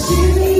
to.